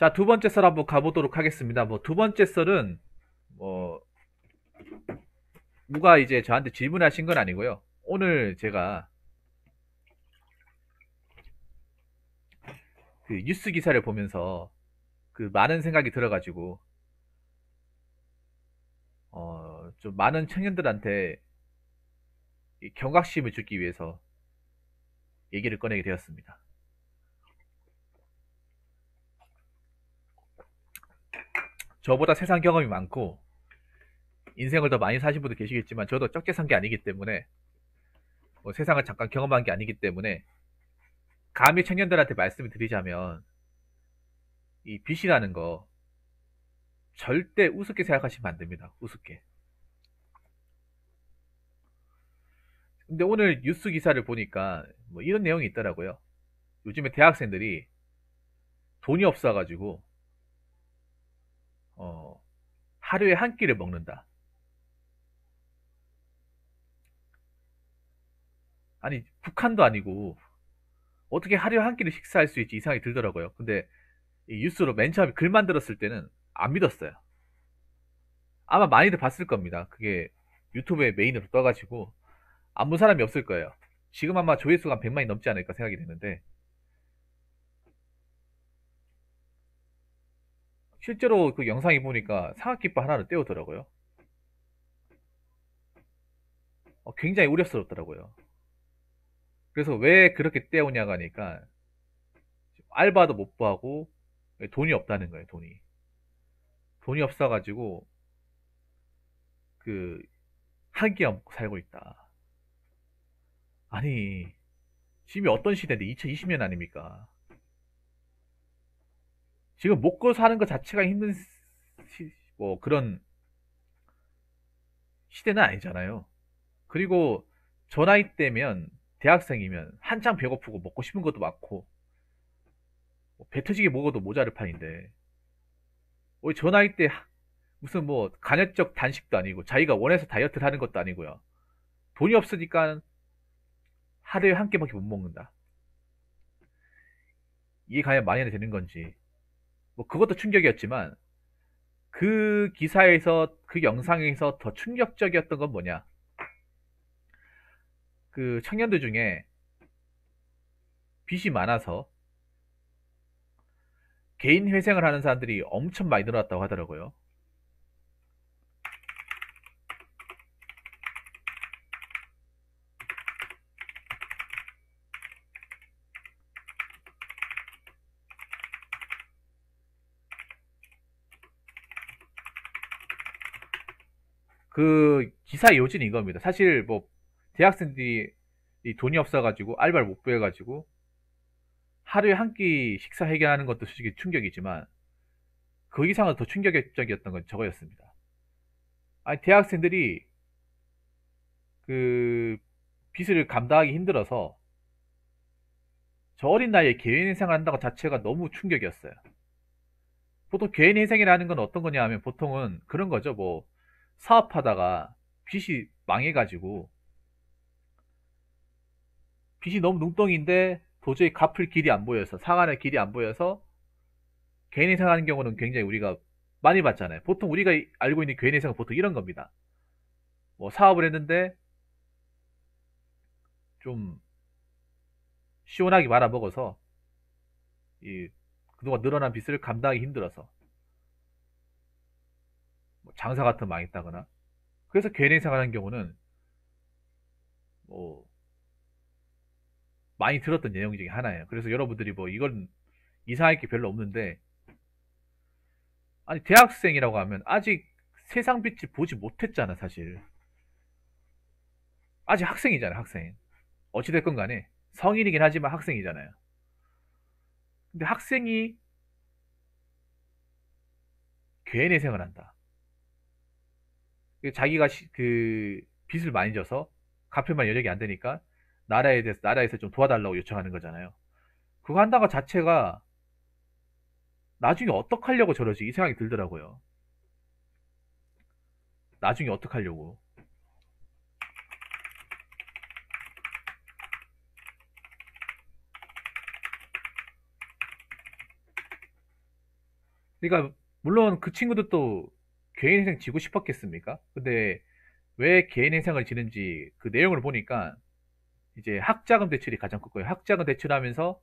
자, 두 번째 썰 한번 가보도록 하겠습니다. 뭐, 두 번째 썰은, 뭐, 누가 이제 저한테 질문하신 건 아니고요. 오늘 제가 그 뉴스 기사를 보면서 그 많은 생각이 들어가지고, 어, 좀 많은 청년들한테 이 경각심을 주기 위해서 얘기를 꺼내게 되었습니다. 저보다 세상 경험이 많고 인생을 더 많이 사신 분도 계시겠지만 저도 적게 산 게 아니기 때문에 뭐 세상을 잠깐 경험한 게 아니기 때문에 감히 청년들한테 말씀을 드리자면 이 빚이라는 거 절대 우습게 생각하시면 안 됩니다. 우습게. 근데 오늘 뉴스 기사를 보니까 뭐 이런 내용이 있더라고요. 요즘에 대학생들이 돈이 없어가지고 어, 하루에 한 끼를 먹는다. 아니, 북한도 아니고, 어떻게 하루에 한 끼를 식사할 수 있지 이상하게 들더라고요. 근데, 이 뉴스로 맨 처음에 글 만 들었을 때는 안 믿었어요. 아마 많이들 봤을 겁니다. 그게 유튜브에 메인으로 떠가지고, 아무 사람이 없을 거예요. 지금 아마 조회수가 한 100만이 넘지 않을까 생각이 되는데, 실제로 그 영상이 보니까 사각김밥 하나를 떼우더라고요. 어, 굉장히 우려스럽더라고요. 그래서 왜 그렇게 떼우냐가 하니까 알바도 못 구하고 돈이 없다는 거예요, 돈이. 돈이 없어가지고 그 한끼 먹고 살고 있다. 아니, 지금이 어떤 시대인데 2020년 아닙니까? 지금 먹고 사는 것 자체가 힘든 시, 뭐 그런 시대는 아니잖아요. 그리고 저 나이 때면 대학생이면 한창 배고프고 먹고 싶은 것도 많고 뭐배 터지게 먹어도 모자를 판인데 저 나이 때 무슨 뭐 간헐적 단식도 아니고 자기가 원해서 다이어트를 하는 것도 아니고요. 돈이 없으니까 하루에 한 끼밖에 못 먹는다. 이게 과연 말이 되는 건지 뭐 그것도 충격이었지만 그 기사에서 그 영상에서 더 충격적이었던 건 뭐냐? 그 청년들 중에 빚이 많아서 개인 회생을 하는 사람들이 엄청 많이 늘어났다고 하더라고요. 그 기사 요지는 이겁니다. 사실 뭐 대학생들이 돈이 없어가지고 알바를 못 구해가지고 하루에 한 끼 식사 해결하는 것도 솔직히 충격이지만 그 이상은 더 충격적이었던 건 저거였습니다. 아니 대학생들이 그 빚을 감당하기 힘들어서 저 어린 나이에 개인 회생을 한다고 자체가 너무 충격이었어요. 보통 개인 회생이라는 건 어떤 거냐 하면 보통은 그런 거죠. 뭐 사업하다가 빚이 망해가지고 빚이 너무 눈덩이인데 도저히 갚을 길이 안 보여서 상환할 길이 안 보여서 개인 회생 하는 경우는 굉장히 우리가 많이 봤잖아요. 보통 우리가 알고 있는 개인 회생은 보통 이런 겁니다. 뭐 사업을 했는데 좀 시원하게 말아먹어서 이 그동안 늘어난 빚을 감당하기 힘들어서 뭐 장사 같은 망했다거나. 그래서 개인 생활하는 경우는 뭐 많이 들었던 내용 중에 하나예요. 그래서 여러분들이 뭐 이건 이상할 게 별로 없는데 아니 대학생이라고 하면 아직 세상 빛을 보지 못했잖아 사실. 아직 학생이잖아 학생. 어찌됐건 간에 성인이긴 하지만 학생이잖아요. 근데 학생이 괴인 회생을 한다 자기가 시, 그 빚을 많이 져서 갚을 만 여력이 안 되니까 나라에 대해서 나라에서 좀 도와달라고 요청하는 거잖아요. 그거 한다고 자체가 나중에 어떡 하려고 저러지 이 생각이 들더라고요. 나중에 어떡 하려고. 그러니까 물론 그 친구들도 개인 회생 지고 싶었겠습니까? 근데 왜 개인 회생을 지는지 그 내용을 보니까 이제 학자금 대출이 가장 컸고요. 학자금 대출하면서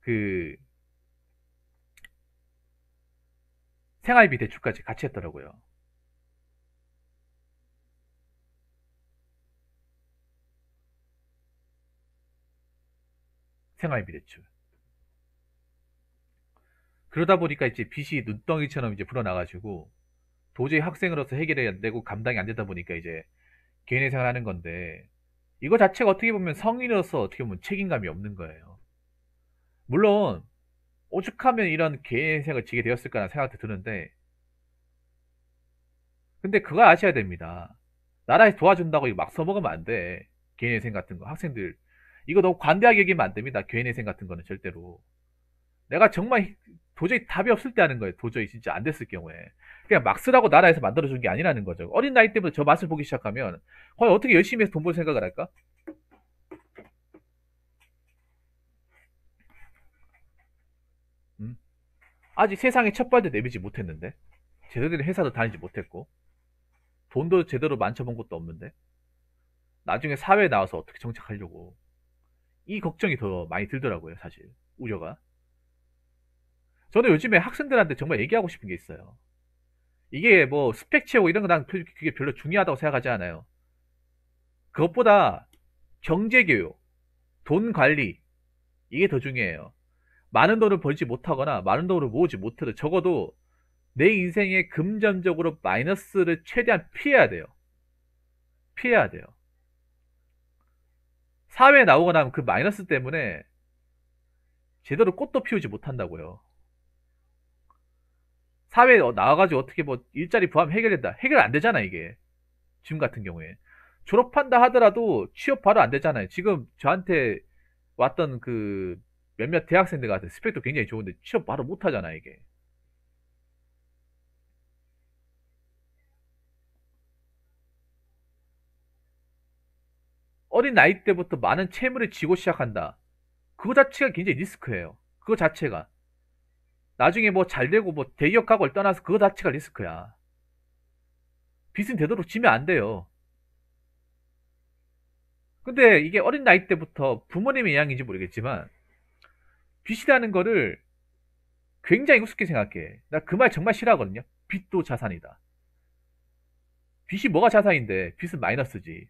그 생활비 대출까지 같이 했더라고요. 생활비 대출. 그러다 보니까 이제 빚이 눈덩이처럼 이제 불어나가지고 도저히 학생으로서 해결이 안 되고 감당이 안 되다 보니까 이제 개인의 생활 하는 건데 이거 자체가 어떻게 보면 성인으로서 어떻게 보면 책임감이 없는 거예요. 물론 오죽하면 이런 개인의 생활을 지게 되었을까라는 생각도 드는데 근데 그거 아셔야 됩니다. 나라에서 도와준다고 막 써먹으면 안 돼. 개인회생 같은 거 학생들 이거 너무 관대하게 여기면 안 됩니다. 개인회생 같은 거는 절대로 내가 정말 도저히 답이 없을 때 하는 거예요. 도저히 진짜 안 됐을 경우에. 그냥 막 쓰라고 나라에서 만들어준 게 아니라는 거죠. 어린 나이 때부터 저 맛을 보기 시작하면 과연 어떻게 열심히 해서 돈 벌 생각을 할까? 음? 아직 세상에 첫 발도 내밀지 못했는데? 제대로 된 회사도 다니지 못했고? 돈도 제대로 만져본 것도 없는데? 나중에 사회에 나와서 어떻게 정착하려고? 이 걱정이 더 많이 들더라고요 사실. 우려가. 저는 요즘에 학생들한테 정말 얘기하고 싶은 게 있어요 이게 뭐 스펙 채우고 이런 거난 그게 별로 중요하다고 생각하지 않아요 그것보다 경제교육 돈 관리 이게 더 중요해요 많은 돈을 벌지 못하거나 많은 돈을 모으지 못해도 적어도 내 인생에 금전적으로 마이너스를 최대한 피해야 돼요. 피해야 돼요. 사회에 나오고 나면 그 마이너스 때문에 제대로 꽃도 피우지 못한다고요. 사회에 나와가지고 어떻게 뭐 일자리 부하면 해결된다. 해결 안 되잖아, 이게. 지금 같은 경우에. 졸업한다 하더라도 취업 바로 안 되잖아요. 지금 저한테 왔던 그 몇몇 대학생들 같은 스펙도 굉장히 좋은데 취업 바로 못 하잖아, 이게. 어린 나이 때부터 많은 채무를 지고 시작한다. 그거 자체가 굉장히 리스크예요. 그거 자체가. 나중에 뭐 잘 되고 뭐 대기업하고를 떠나서 그거 자체가 리스크야. 빚은 되도록 지면 안 돼요. 근데 이게 어린 나이 때부터 부모님의 영향인지 모르겠지만 빚이라는 거를 굉장히 우습게 생각해. 나 그 말 정말 싫어하거든요. 빚도 자산이다. 빚이 뭐가 자산인데 빚은 마이너스지.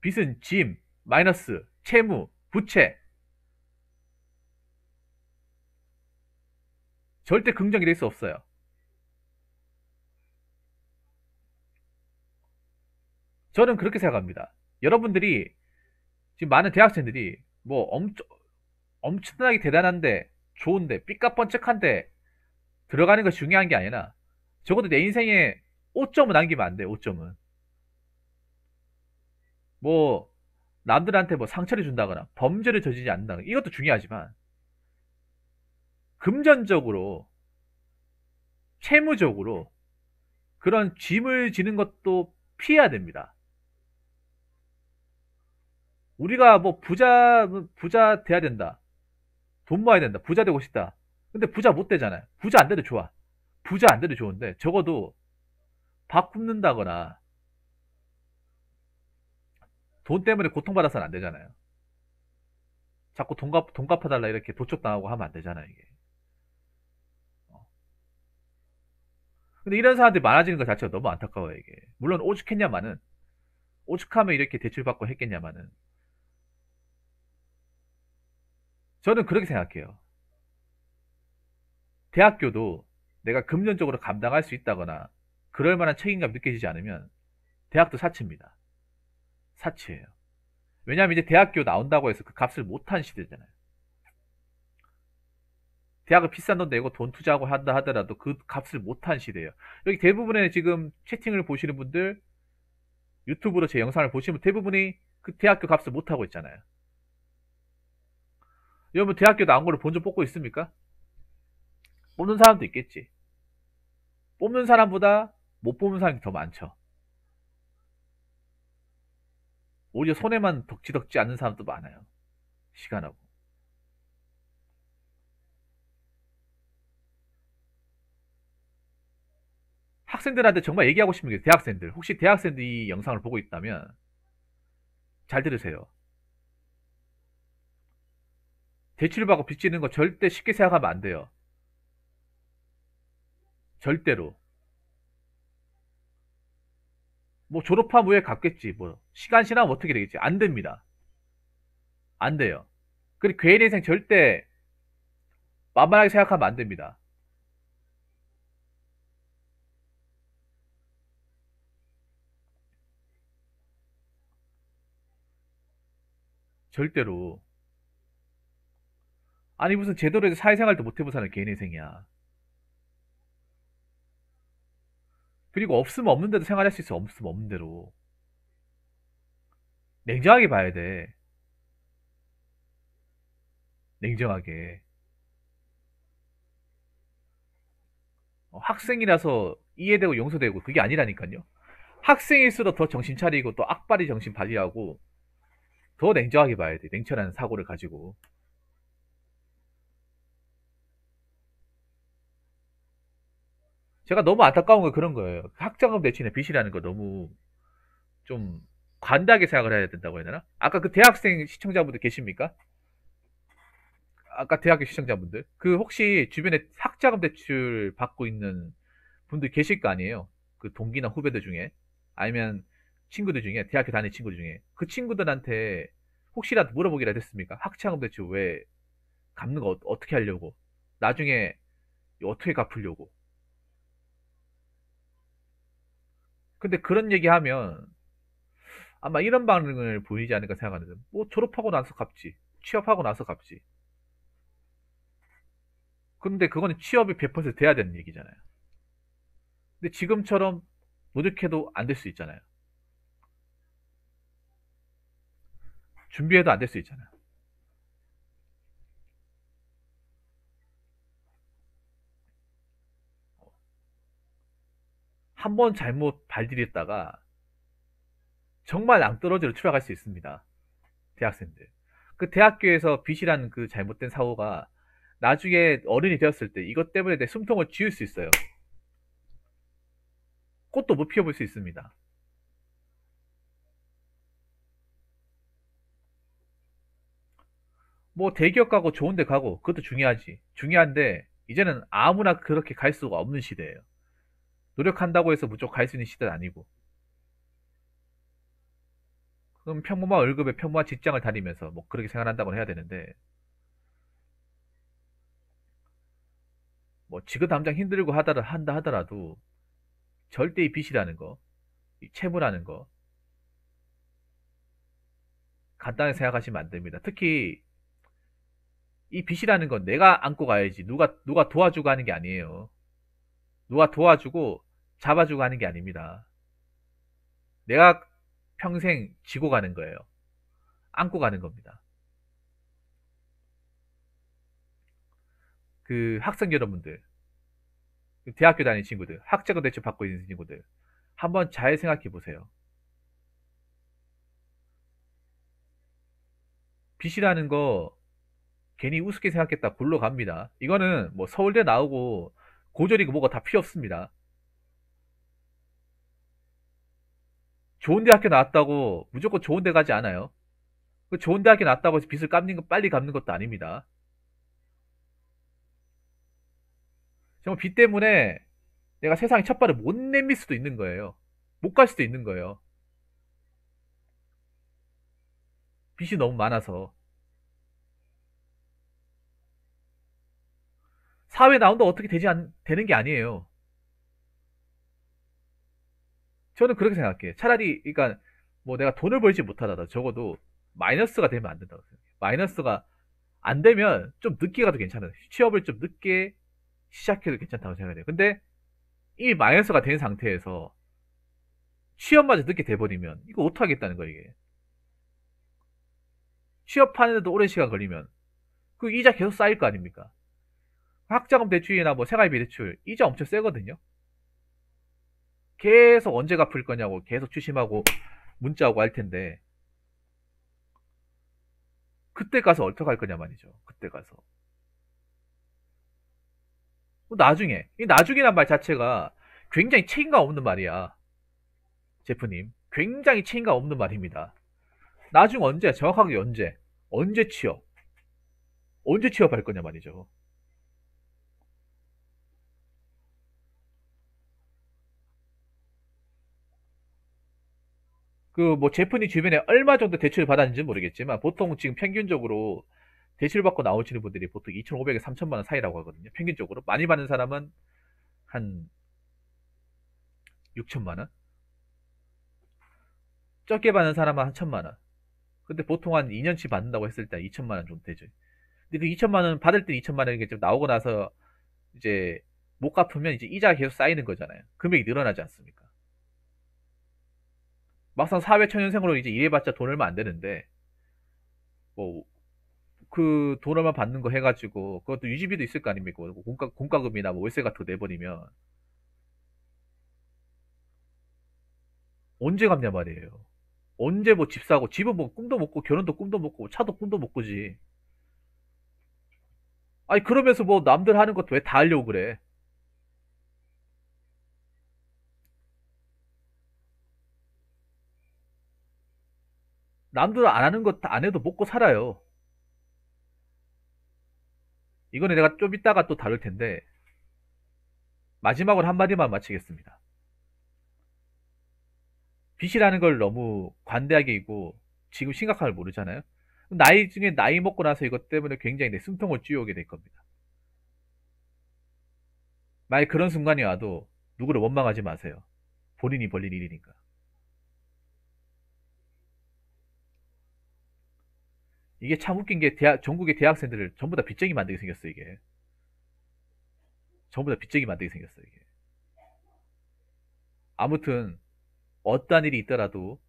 빚은 짐, 마이너스, 채무, 부채. 절대 긍정이 될 수 없어요. 저는 그렇게 생각합니다. 여러분들이 지금 많은 대학생들이 뭐 엄청 엄청나게 대단한데 좋은데 삐까뻔쩍한데 들어가는 것이 중요한 게 아니라 적어도 내 인생에 5점은 남기면 안 돼. 5점은. 뭐 남들한테 뭐 상처를 준다거나 범죄를 저지르지 않는다거나 이것도 중요하지만 금전적으로 채무적으로 그런 짐을 지는 것도 피해야 됩니다. 우리가 뭐 부자 부자 돼야 된다. 돈 모아야 된다. 부자 되고 싶다. 근데 부자 못 되잖아요. 부자 안 돼도 좋아. 부자 안 돼도 좋은데 적어도 밥 굶는다거나 돈 때문에 고통받아서는 안 되잖아요. 자꾸 돈, 갚, 돈 갚아달라 이렇게 도촉당하고 하면 안 되잖아요, 이게. 어. 근데 이런 사람들이 많아지는 것 자체가 너무 안타까워요, 이게. 물론 오죽했냐마는, 오죽하면 이렇게 대출받고 했겠냐마는. 저는 그렇게 생각해요. 대학교도 내가 금전적으로 감당할 수 있다거나, 그럴 만한 책임감 느껴지지 않으면, 대학도 사치입니다. 사치예요. 왜냐하면 이제 대학교 나온다고 해서 그 값을 못한 시대잖아요. 대학을 비싼 돈 내고 돈 투자하고 한다 하더라도 그 값을 못한 시대예요. 여기 대부분의 지금 채팅을 보시는 분들, 유튜브로 제 영상을 보시면 대부분이 그 대학교 값을 못하고 있잖아요. 여러분 대학교 나온 거를 본전 뽑고 있습니까? 뽑는 사람도 있겠지. 뽑는 사람보다 못 뽑는 사람이 더 많죠. 오히려 손해만 덕지덕지 않는 사람도 많아요. 시간하고. 학생들한테 정말 얘기하고 싶은 게 대학생들. 혹시 대학생들이 이 영상을 보고 있다면 잘 들으세요. 대출을 받고 빚지는 거 절대 쉽게 생각하면 안 돼요. 절대로. 뭐 졸업하면 왜 갚겠지. 뭐 시간 지나면 어떻게 되겠지. 안 됩니다. 안 돼요. 그리고 개인 인생 절대 만만하게 생각하면 안 됩니다. 절대로. 아니 무슨 제대로 사회생활도 못 해본 사람 개인 인생이야. 그리고 없으면 없는 대로 생활할 수 있어. 없으면 없는 대로. 냉정하게 봐야 돼. 냉정하게. 어, 학생이라서 이해되고 용서되고 그게 아니라니까요. 학생일수록 더 정신 차리고 또 악바리 정신 발휘하고 더 냉정하게 봐야 돼. 냉철한 사고를 가지고. 제가 너무 안타까운 건 그런 거예요. 학자금 대신에 빚이라는 거 너무 좀 관대하게 생각을 해야 된다고 해야 되나? 아까 그 대학생 시청자분들 계십니까? 아까 대학교 시청자분들. 그 혹시 주변에 학자금 대출 받고 있는 분들 계실 거 아니에요? 그 동기나 후배들 중에. 아니면 친구들 중에, 대학교 다니는 친구들 중에. 그 친구들한테 혹시라도 물어보기라도 했습니까? 학자금 대출 왜 갚는 거 어- 어떻게 하려고? 나중에 어떻게 갚으려고? 근데 그런 얘기하면 아마 이런 반응을 보이지 않을까 생각하는데 뭐 졸업하고 나서 갚지 취업하고 나서 갚지 근데 그거는 취업이 100% 돼야 되는 얘기잖아요 근데 지금처럼 노력해도 안 될 수 있잖아요 준비해도 안 될 수 있잖아요 한번 잘못 발디뎠다가 정말 낭떠러지로 추락할 수 있습니다. 대학생들. 그 대학교에서 빚이라는 그 잘못된 사고가 나중에 어른이 되었을 때 이것 때문에 내 숨통을 쥐을 수 있어요. 꽃도 못 피워볼 수 있습니다. 뭐 대기업 가고 좋은 데 가고 그것도 중요하지. 중요한데 이제는 아무나 그렇게 갈 수가 없는 시대예요. 노력한다고 해서 무조건 갈 수 있는 시대는 아니고. 그럼 평범한 월급에 평범한 직장을 다니면서 뭐 그렇게 생활한다고 해야 되는데 뭐 지금 당장 힘들고 하더라 한다 하더라도 절대 이 빚이라는 거, 이 채무라는 거 간단하게 생각하시면 안 됩니다. 특히 이 빚이라는 건 내가 안고 가야지 누가 누가 도와주고 하는 게 아니에요. 누가 도와주고 잡아주고 하는 게 아닙니다. 내가 평생 지고 가는 거예요. 안고 가는 겁니다. 그 학생 여러분들, 그 대학교 다니는 친구들, 학자금 대출 받고 있는 친구들, 한번 잘 생각해 보세요. 빚이라는 거 괜히 우습게 생각했다 골로 갑니다. 이거는 뭐 서울대 나오고 고졸이고 뭐가 다 필요 없습니다. 좋은 대학교 나왔다고 무조건 좋은 데 가지 않아요. 그 좋은 대학교 나왔다고 해서 빚을 갚는 거 빨리 갚는 것도 아닙니다. 정말 빚 때문에 내가 세상에 첫 발을 못 내밀 수도 있는 거예요. 못 갈 수도 있는 거예요. 빚이 너무 많아서. 사회 나온다 어떻게 되지 않, 되는 게 아니에요. 저는 그렇게 생각해요. 차라리, 그러니까, 뭐 내가 돈을 벌지 못하더라도 적어도 마이너스가 되면 안 된다고 생각해요. 마이너스가 안 되면 좀 늦게 가도 괜찮아요. 취업을 좀 늦게 시작해도 괜찮다고 생각해요. 근데 이 마이너스가 된 상태에서 취업마저 늦게 돼버리면 이거 어떡하겠다는 거예요, 이게. 취업하는데도 오랜 시간 걸리면 그 이자 계속 쌓일 거 아닙니까? 학자금 대출이나 뭐 생활비 대출 이자 엄청 세거든요. 계속 언제 갚을 거냐고 계속 추심하고 문자하고 할 텐데 그때 가서 어떻게 할 거냐 말이죠. 그때 가서 나중에 이 나중이란 말 자체가 굉장히 책임감 없는 말이야. 제프님. 굉장히 책임감 없는 말입니다. 나중 언제, 정확하게 언제, 언제 취업, 언제 취업할 거냐 말이죠. 그 뭐 제프님 주변에 얼마 정도 대출을 받았는지 모르겠지만 보통 지금 평균적으로 대출 받고 나오시는 분들이 보통 2,500에서 3,000만 원 사이라고 하거든요. 평균적으로 많이 받는 사람은 한 6천만 원, 적게 받는 사람은 한 1천만 원. 근데 보통 한 2년치 받는다고 했을 때 2천만 원 정도 되죠. 근데 그 2천만 원 받을 때 2천만 원이 좀 나오고 나서 이제 못 갚으면 이제 이자가 계속 쌓이는 거잖아요. 금액이 늘어나지 않습니까? 막상 사회 초년생으로 이제 일해봤자 돈 얼마 안 되는데 뭐 그 돈 얼마 받는 거 해가지고 그것도 유지비도 있을 거 아닙니까? 뭐 공과, 공과금이나 뭐 월세 같은 거 내버리면 언제 갚냐 말이에요. 언제 뭐 집 사고 집은 뭐 꿈도 못 꾸고 결혼도 꿈도 못 꾸고 차도 꿈도 못 꾸지. 아니 그러면서 뭐 남들 하는 것도 왜 다 하려고 그래? 남들 안 하는 것 안 해도 먹고 살아요. 이거는 내가 좀 이따가 또 다룰 텐데 마지막으로 한마디만 마치겠습니다. 빚이라는 걸 너무 관대하게 이고 지금 심각한 걸 모르잖아요. 나이 중에 나이 먹고 나서 이것 때문에 굉장히 내 숨통을 쥐어오게 될 겁니다. 만약 그런 순간이 와도 누구를 원망하지 마세요. 본인이 벌린 일이니까. 이게 참 웃긴 게 대학, 전국의 대학생들을 전부 다 빚쟁이 만들게 생겼어, 이게. 전부 다 빚쟁이 만들게 생겼어, 이게. 아무튼, 어떠한 일이 있더라도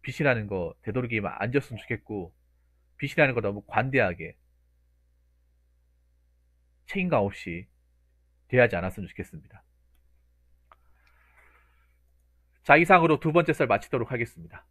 빚이라는 거 되도록이면 안 졌으면 좋겠고, 빚이라는 거 너무 관대하게, 책임감 없이 대하지 않았으면 좋겠습니다. 자, 이상으로 두 번째 썰 마치도록 하겠습니다.